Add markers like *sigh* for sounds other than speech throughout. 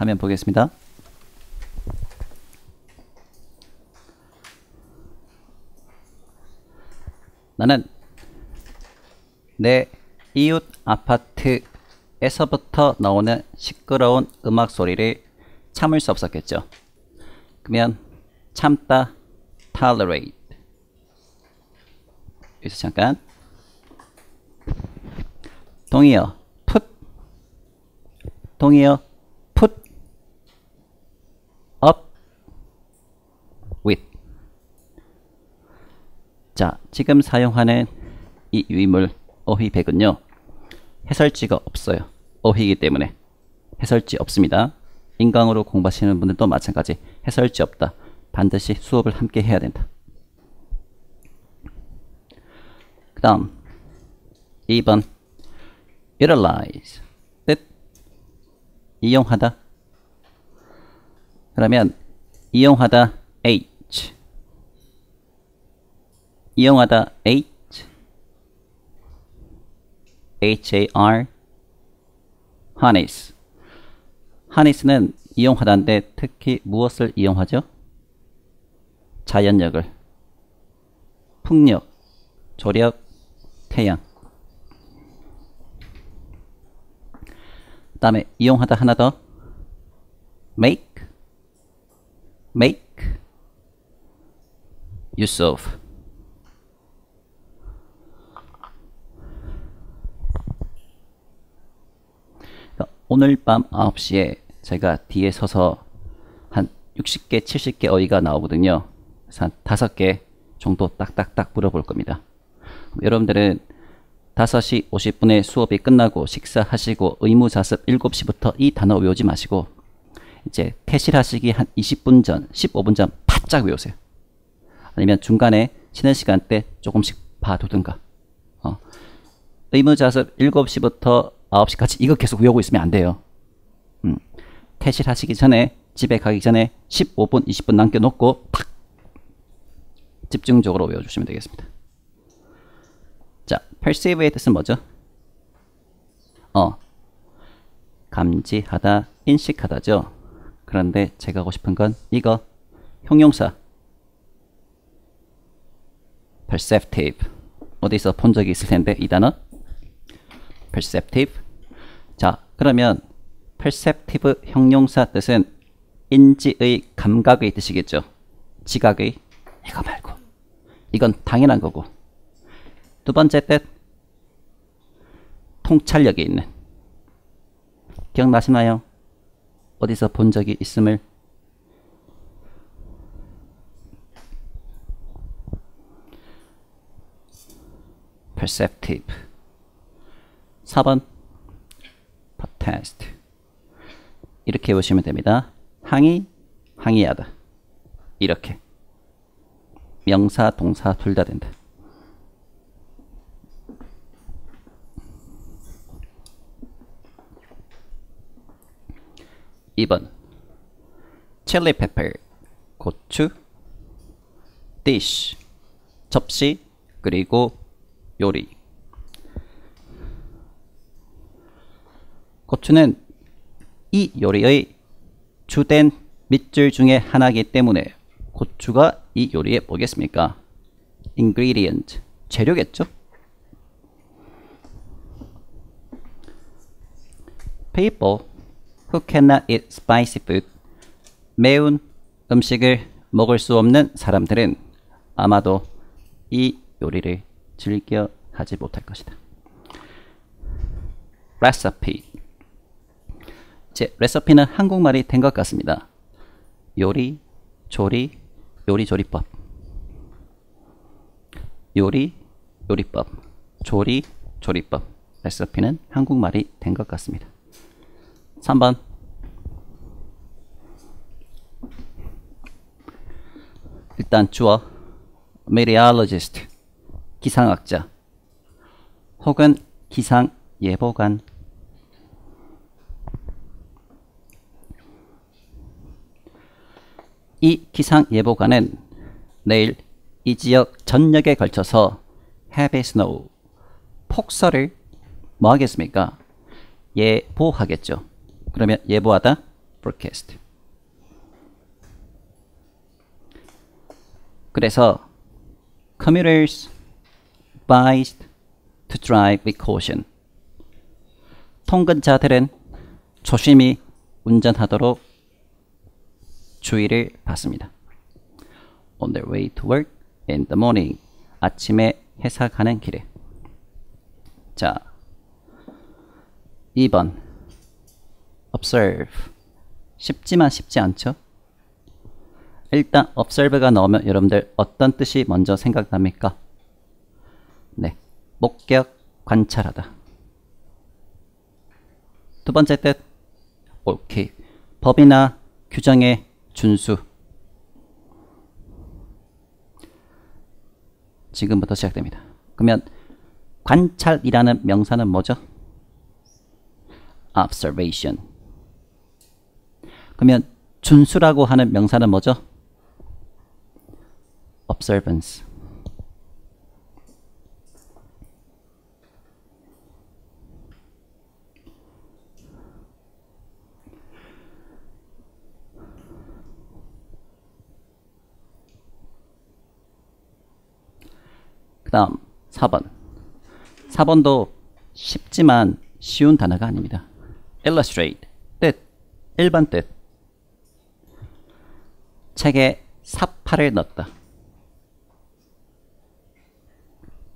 화면 보겠습니다. 나는 내 이웃 아파트에서부터 나오는 시끄러운 음악 소리를 참을 수 없었겠죠. 그러면 참다 tolerate. 여기서 잠깐. 동의어 put 동의어 put up with 자 지금 사용하는 이 유인물 어휘백은요 해설지가 없어요. 어휘이기 때문에 해설지 없습니다. 인강으로 공부하시는 분들도 마찬가지 해설지 없다. 반드시 수업을 함께 해야 된다. 그 다음 2번 utilize 뜻 이용하다. 그러면 이용하다 H 이용하다. H. H-A-R harness harness는 이용하다인데 특히 무엇을 이용하죠? 자연력을. 풍력, 조력, 태양. 그 다음에 이용하다 하나 더. Make. Make. Use of 오늘 밤 9시에 제가 뒤에 서서 한 60개, 70개 어휘가 나오거든요. 그래서 한 5개 정도 딱딱딱 물어볼 겁니다. 여러분들은 5시 50분에 수업이 끝나고 식사하시고 의무자습 7시부터 이 단어 외우지 마시고 이제 퇴실하시기 한 20분 전, 15분 전 바짝 외우세요. 아니면 중간에 쉬는 시간 때 조금씩 봐두든가. 어. 의무자습 7시부터 9시까지 이거 계속 외우고 있으면 안 돼요. 음. 퇴실하시기 전에 집에 가기 전에 15분, 20분 남겨놓고 탁 집중적으로 외워주시면 되겠습니다. 자, perceive의 뜻은 뭐죠? 어, 감지하다, 인식하다죠. 그런데 제가 하고 싶은 건 이거 형용사 perceptive 어디서 본 적이 있을 텐데 이 단어 perceptive. 자 그러면 perceptive 형용사 뜻은 인지의 감각의 뜻이겠죠. 지각의 이거 말고. 이건 당연한 거고. 두 번째 뜻 통찰력이 있는. 기억나시나요? 어디서 본 적이 있음을? perceptive 4번 protest 이렇게 보시면 됩니다. 항의, 항의하다 이렇게. 명사, 동사 둘 다 된다. (2번) 칠리 페퍼 고추 dish 접시 그리고 요리 고추는 이 요리의 주된 밑줄 중에 하나이기 때문에 고추가 이 요리에 뭐겠습니까? ingredient, 재료겠죠? people who cannot eat spicy food, 매운 음식을 먹을 수 없는 사람들은 아마도 이 요리를 즐겨 하지 못할 것이다. recipe 이제 레시피는 한국말이 된 것 같습니다. 요리, 조리, 요리조리법. 요리, 요리법. 조리, 조리법. 레시피는 한국말이 된 것 같습니다. 3번. 일단 주어 meteorologist 기상학자 혹은 기상 예보관 이 기상예보관은 내일 이 지역 전역에 걸쳐서 heavy snow, 폭설을 뭐 하겠습니까? 예보하겠죠. 그러면 예보하다 forecast. 그래서 commuters advised to drive with caution. 통근자들은 조심히 운전하도록 주의를 받습니다. On their way to work in the morning. 아침에 회사 가는 길에. 자, 2번. observe. 쉽지만 쉽지 않죠? 일단 observe가 나오면 여러분들 어떤 뜻이 먼저 생각납니까? 네. 목격, 관찰하다. 두 번째 뜻. 오케이. 법이나 규정의 준수. 지금부터 시작됩니다. 그러면 관찰이라는 명사는 뭐죠? observation. 그러면 준수라고 하는 명사는 뭐죠? observance. 그 다음 4번. 4번도 쉽지만 쉬운 단어가 아닙니다. illustrate 뜻 일반 뜻. 책에 사파를 넣었다.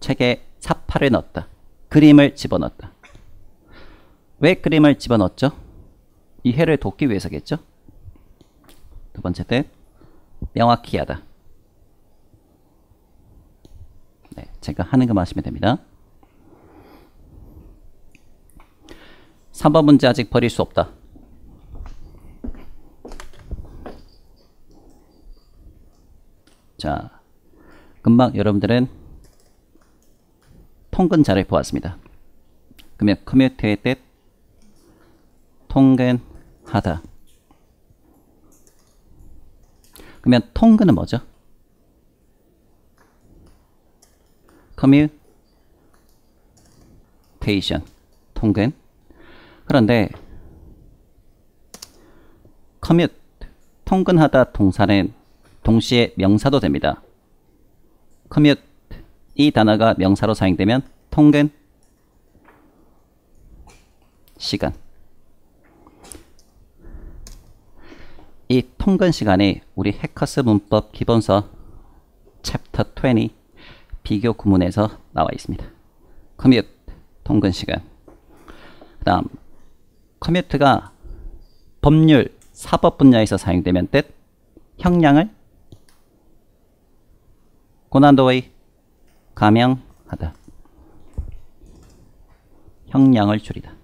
책에 사파를 넣었다. 그림을 집어넣었다. 왜 그림을 집어넣었죠? 이해를 돕기 위해서겠죠? 두 번째 뜻 명확히 하다 네, 제가 하는 것만 하시면 됩니다. 3번 문제 아직 버릴 수 없다. 자, 금방 여러분들은 통근자를 보았습니다. 그러면 커뮤니티의 뜻 통근하다. 그러면 통근은 뭐죠? Commutation 통근. 그런데 commute 통근하다 동사는 동시에 명사도 됩니다. commute 이 단어가 명사로 사용되면 통근. 시간. 이 통근 시간이 우리 해커스 문법 기본서 챕터 20 비교 구문에서 나와 있습니다. commute 통근 시간. 그 다음 commute가 법률 사법 분야에서 사용되면 뜻 형량을 고난도의 감형하다. 형량을 줄이다.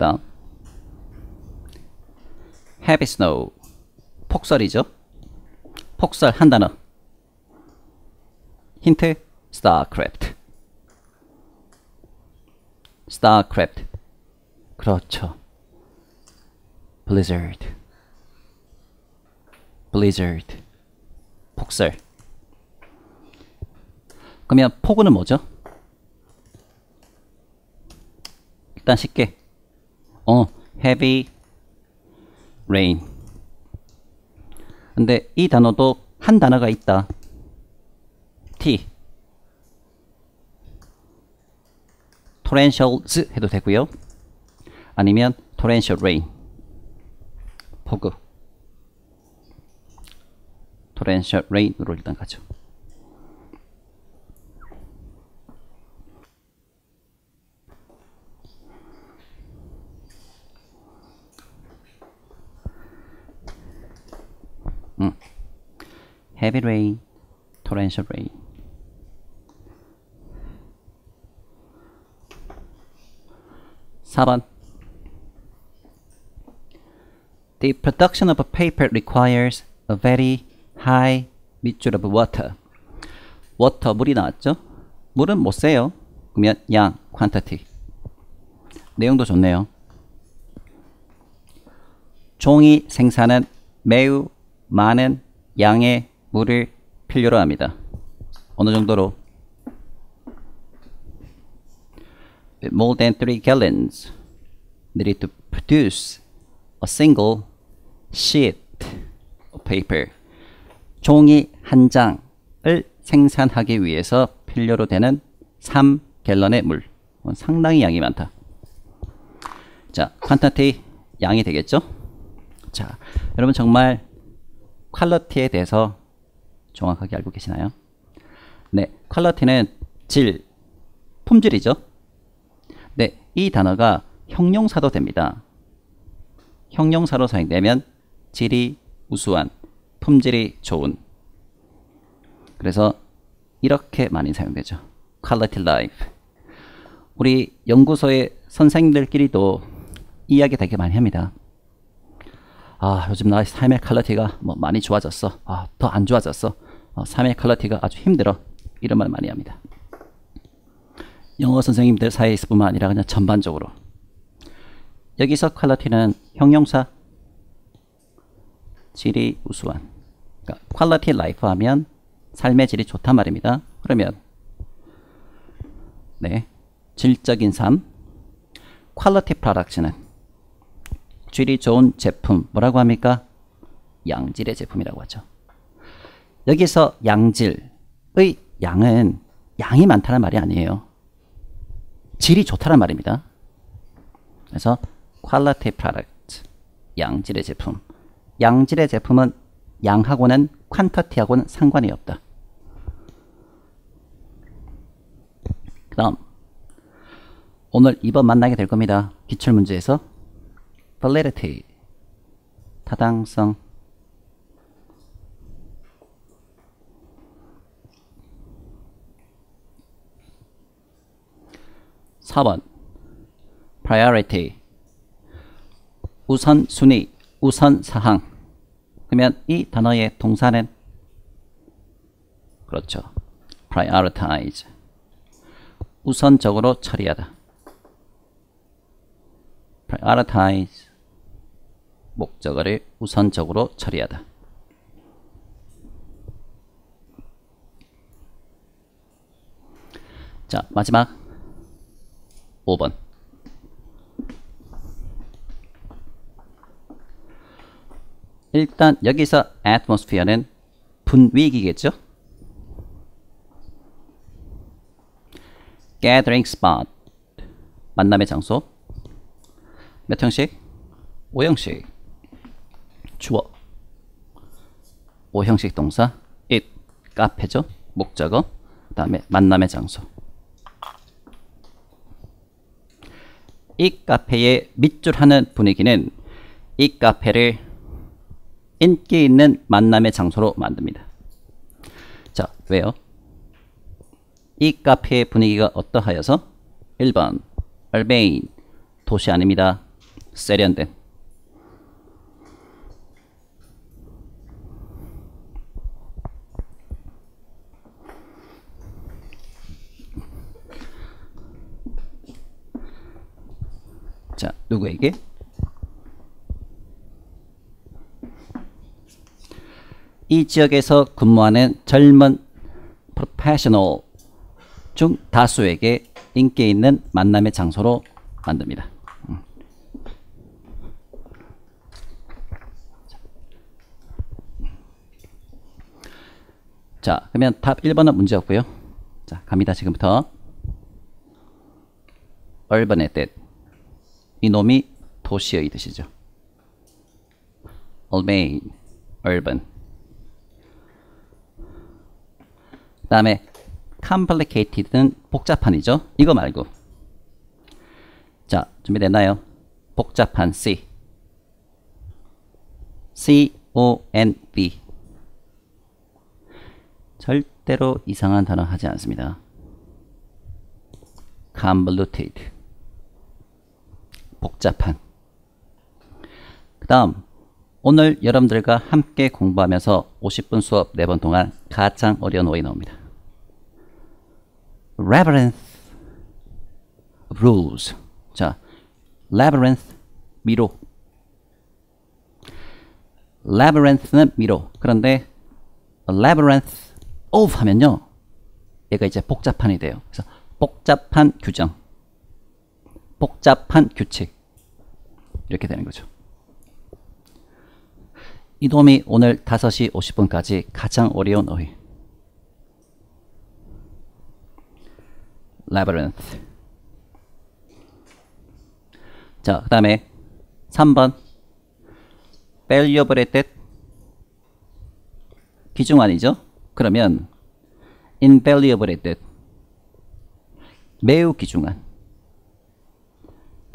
다음 heavy snow 폭설이죠 폭설 한 단어 힌트 starcraft starcraft 그렇죠 blizzard blizzard 폭설 그러면 폭우는 뭐죠? 일단 쉽게 어, heavy rain. 근데 이 단어도 한 단어가 있다. T. torrentials 해도 되고요. 아니면 torrential rain. 폭우. torrential rain으로 일단 가죠. 음. Heavy rain, torrential rain. 사번 The production of a paper requires a very high mixture of water. water 물이 나왔죠? 물은 못 세요. 그러면 양 quantity. 내용도 좋네요. 종이 생산은 매우 많은 양의 물을 필요로 합니다. 어느 정도로? More than 3 gallons needed to produce a single sheet of paper. 종이 한 장을 생산하기 위해서 필요로 되는 3갤런의 물. 어, 상당히 양이 많다. 자, 퀀터티 양이 되겠죠? 자, 여러분 정말 퀄러티에 대해서 정확하게 알고 계시나요? 네, 퀄러티는 질, 품질이죠. 네, 이 단어가 형용사도 됩니다. 형용사로 사용되면 질이 우수한, 품질이 좋은. 그래서 이렇게 많이 사용되죠. quality life. 우리 연구소의 선생님들끼리도 이야기 되게 많이 합니다. 아, 요즘 나의 삶의 quality가 뭐 많이 좋아졌어. 아, 더 안 좋아졌어. 어, 삶의 quality가 아주 힘들어. 이런 말 많이 합니다. 영어 선생님들 사이에서 뿐만 아니라 그냥 전반적으로. 여기서 quality는 형용사 질이 우수한. 그러니까 quality life 하면 삶의 질이 좋단 말입니다. 그러면 네, 질적인 삶, quality product는 질이 좋은 제품 뭐라고 합니까? 양질의 제품이라고 하죠. 여기서 양질의 양은 양이 많다는 말이 아니에요. 질이 좋다는 말입니다. 그래서 quality product 양질의 제품 양질의 제품은 양하고는 퀀터티하고는 상관이 없다. 그 다음 오늘 2번 만나게 될 겁니다. 기출문제에서 validity 타당성 4번 priority 우선순위, 우선사항 그러면 이 단어의 동사는 그렇죠. prioritize 우선적으로 처리하다 prioritize 목적어를 우선적으로 처리하다. 자 마지막 5번. 일단 여기서 atmosphere는 분위기겠죠? gathering spot. 만남의 장소. 몇 형식? 5형식 주어 5형식 동사 it 카페죠? 목적어 그 다음에 만남의 장소 이 카페에 밑줄하는 분위기는 이 카페를 인기 있는 만남의 장소로 만듭니다. 자, 왜요? 이 카페의 분위기가 어떠하여서? 1번, 얼베인, 도시 아닙니다. 세련된. 자, 누구에게? 이 지역에서 근무하는 젊은 프로페셔널 중 다수에게 인기 있는 만남의 장소로 만듭니다. 음. 자, 그러면 답 1번은 문제없고요. 자, 갑니다. 지금부터. urban의 뜻. 이놈이 도시의 뜻이죠. urban, urban. 그 다음에 complicated는 복잡한이죠. 이거 말고. 자, 준비됐나요? 복잡한 C. C-O-N-B. 절대로 이상한 단어 하지 않습니다. convoluted. 복잡한. 그 다음, 오늘 여러분들과 함께 공부하면서 50분 수업 4번 동안 가장 어려운 어휘 나옵니다. labyrinth rules. 자, labyrinth, 미로. labyrinth는 미로. 그런데 labyrinth of 하면요. 얘가 이제 복잡한이 돼요. 그래서 복잡한 규정, 복잡한 규칙 이렇게 되는 거죠. 이놈이 오늘 5시 50분까지 가장 어려운 어휘. labyrinth. 자, 그 다음에 3번 valuable의 뜻 귀중한이죠? 그러면 invaluable의 뜻 매우 귀중한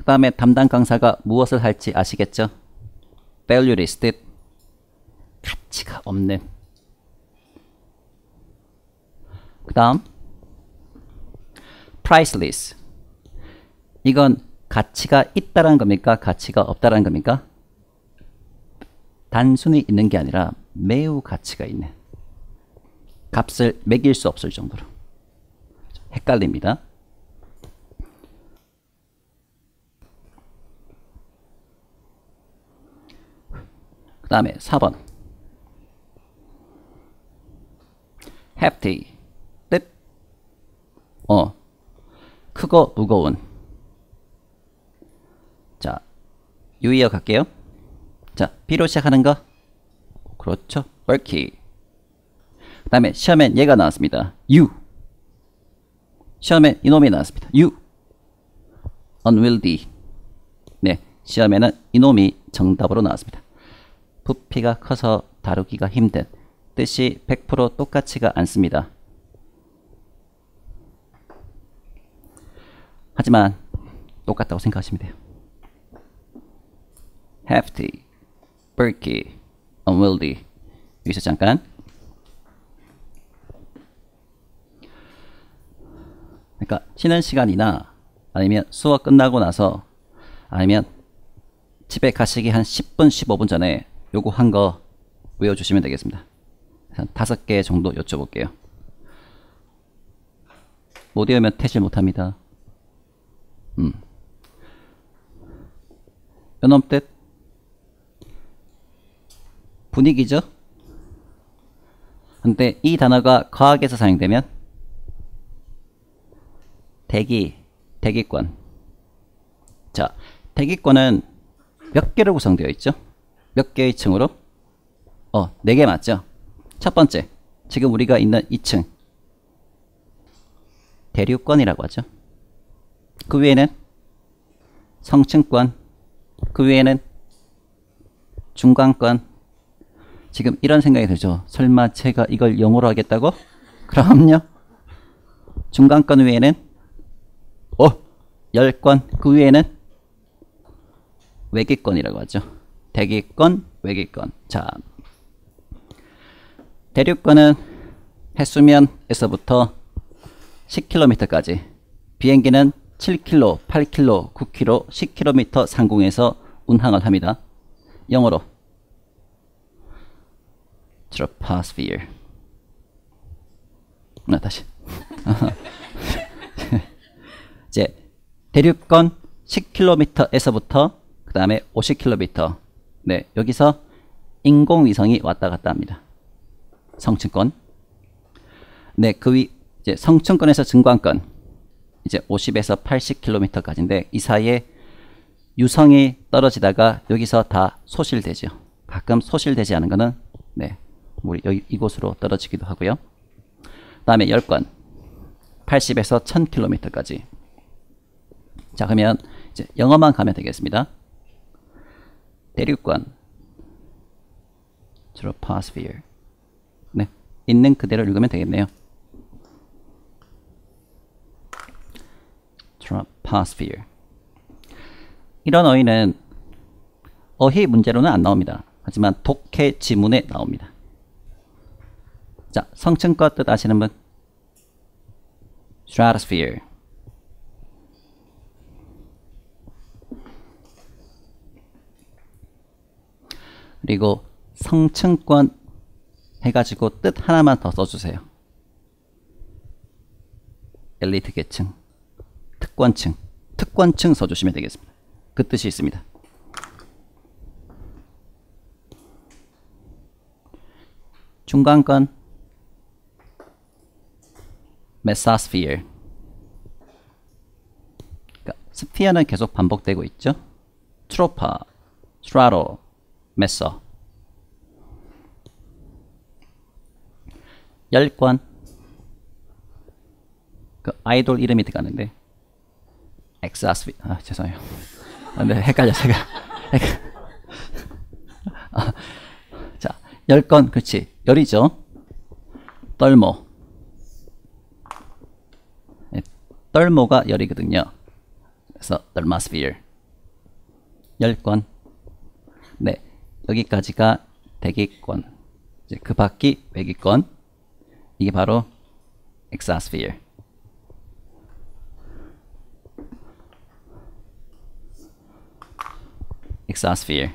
그 다음에 담당 강사가 무엇을 할지 아시겠죠? valueless 뜻 가치가 없는 그 다음 priceless 이건 가치가 있다라는 겁니까? 가치가 없다라는 겁니까? 단순히 있는 게 아니라 매우 가치가 있는 값을 매길 수 없을 정도로 헷갈립니다. 다음에 4번. hefty. 뜻. 어, 크고 무거운. 자 유의어 갈게요. 자 B로 시작하는 거. 그렇죠. bulky 그 다음에 시험엔 얘가 나왔습니다. U 시험에 이놈이 나왔습니다. U unwieldy. 네 시험에는 이놈이 정답으로 나왔습니다 부피가 커서 다루기가 힘든 뜻이 100% 똑같지가 않습니다. 하지만 똑같다고 생각하시면 돼요. hefty, bulky, unwieldy 여기서 잠깐 그러니까 쉬는 시간이나 아니면 수업 끝나고 나서 아니면 집에 가시기 한 10분, 15분 전에 요거 한 거 외워주시면 되겠습니다. 한 다섯 개 정도 여쭤볼게요. 못 외우면 퇴실 못합니다. 음. 연엄 뜻 분위기죠? 근데 이 단어가 과학에서 사용되면 대기, 대기권. 자, 대기권은 몇 개로 구성되어 있죠? 몇 개의 층으로? 어, 네 개 맞죠? 첫 번째, 지금 우리가 있는 2층. 대류권이라고 하죠. 그 위에는 성층권, 그 위에는 중간권. 지금 이런 생각이 들죠. 설마 제가 이걸 영어로 하겠다고? *laughs* 그럼요. 중간권 위에는 어, 열권, 그 위에는 외기권이라고 하죠. 대기권, 외기권. 자, 대륙권은 해수면에서부터 10km까지 비행기는 7km, 8km, 9km, 10km 상공에서 운항을 합니다. 영어로 troposphere 나 다시 *laughs* 이제 대륙권 10km에서부터 그 다음에 50km 네 여기서 인공위성이 왔다 갔다 합니다. 성층권. 네, 그 위, 이제 성층권에서 증관권. 이제 50에서 80km까지인데 이 사이에 유성이 떨어지다가 여기서 다 소실되죠. 가끔 소실되지 않은 거는 네, 우리 여기 이곳으로 떨어지기도 하고요. 다음에 열권 80에서 1000km까지. 자, 그러면 이제 영어만 가면 되겠습니다. 대륙권 troposphere 있는 그대로 읽으면 되겠네요. troposphere 이런 어휘는 어휘 문제로는 안 나옵니다. 하지만 독해 지문에 나옵니다. 자, 성층과 뜻 아시는 분? stratosphere 그리고 성층권 해가지고 뜻 하나만 더 써주세요. 엘리트 계층, 특권층, 특권층 써주시면 되겠습니다. 그 뜻이 있습니다. 중간권 메사스피어. 그러니까 스피어는 계속 반복되고 있죠. 트로파, 트라로, 메서. 열권. 그 아이돌 이름이 들어가는데 엑사스피 아 죄송해요. 아, 네 헷갈려 제가. 아, 자 열건 그렇지 열이죠. 떨모. 네, 떨모가 열이거든요. 그래서 thermosphere. 열권. 네, 여기까지가 대기권. 이제 그 밖이 외기권. 이게 바로 exosphere. exosphere.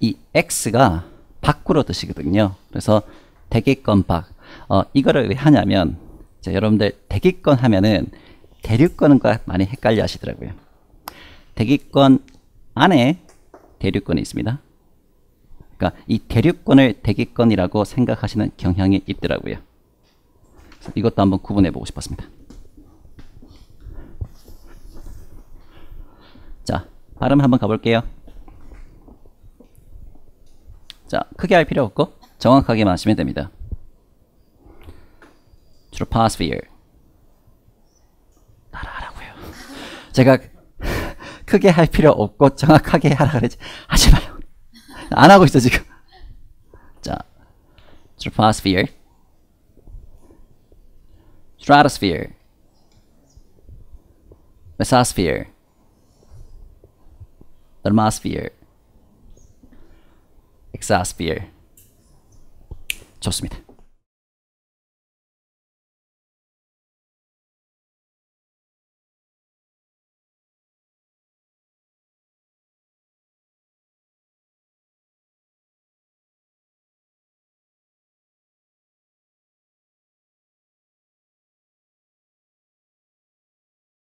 이 x가 밖으로 뜻이거든요. 그래서 대기권 밖. 어, 이거를 왜 하냐면 자, 여러분들 대기권 하면은 대륙권과 많이 헷갈려 하시더라고요. 대기권 안에 대륙권이 있습니다. 그러니까 이 대륙권을 대기권이라고 생각하시는 경향이 있더라고요. 이것도 한번 구분해 보고 싶었습니다. 자, 발음 한번 가볼게요. 자, 크게 할 필요 없고 정확하게만 하시면 됩니다. troposphere 따라하라고요. 제가 크게 할 필요 없고 정확하게 하라 그러지 하지 마요. 안 하고 있어 지금. 자, troposphere, stratosphere, mesosphere, thermosphere, exosphere. 좋습니다.